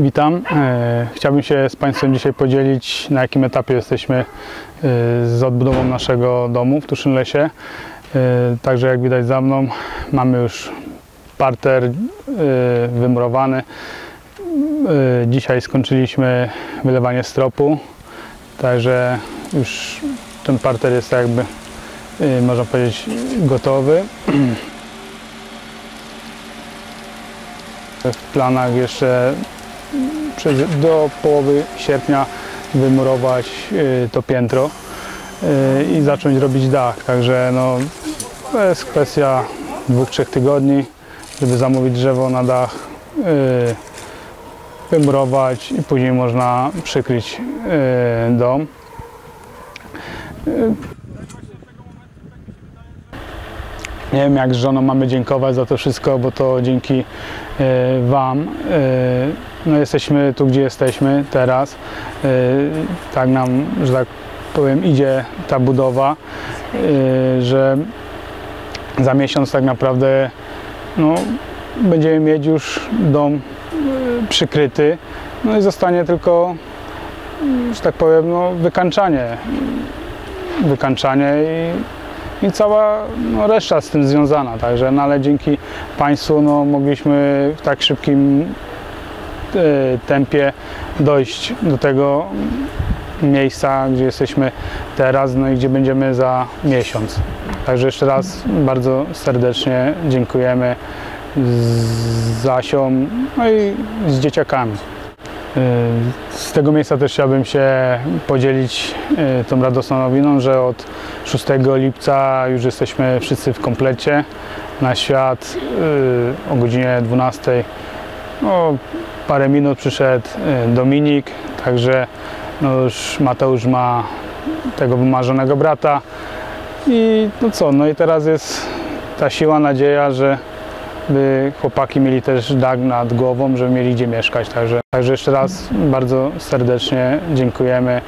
Witam. E, Chciałbym się z Państwem dzisiaj podzielić, na jakim etapie jesteśmy e, z odbudową naszego domu w Tuszynlesie. E, Także jak widać za mną, mamy już parter wymurowany. Dzisiaj skończyliśmy wylewanie stropu, także już ten parter jest jakby, e, można powiedzieć, gotowy. W planach jeszcze przez- do połowy sierpnia wymurować y, to piętro y, i zacząć robić dach. Także no, to jest kwestia dwóch, trzech tygodni, żeby zamówić drzewo na dach, y, wymurować i później można przykryć dom. Nie wiem, jak z żoną mamy dziękować za to wszystko, bo to dzięki e, Wam e, no jesteśmy tu, gdzie jesteśmy teraz. E, tak nam, że tak powiem, idzie ta budowa, że za miesiąc tak naprawdę no, będziemy mieć już dom przykryty. No i zostanie tylko, że tak powiem, no, wykańczanie. Wykańczanie i i cała no, reszta z tym związana, także, no, ale dzięki Państwu no, mogliśmy w tak szybkim e, tempie dojść do tego miejsca, gdzie jesteśmy teraz, no i gdzie będziemy za miesiąc. Także jeszcze raz bardzo serdecznie dziękujemy z Asią, no i z dzieciakami. Z tego miejsca też chciałbym się podzielić e, tą radosną nowiną, że od 6 lipca już jesteśmy wszyscy w komplecie na świat e, o godzinie 12. No, parę minut przyszedł Dominik, także no już Mateusz ma tego wymarzonego brata i no co, no i teraz jest ta siła, nadzieja, że by chłopaki mieli też dach nad głową, żeby mieli gdzie mieszkać. Także, także jeszcze raz bardzo serdecznie dziękujemy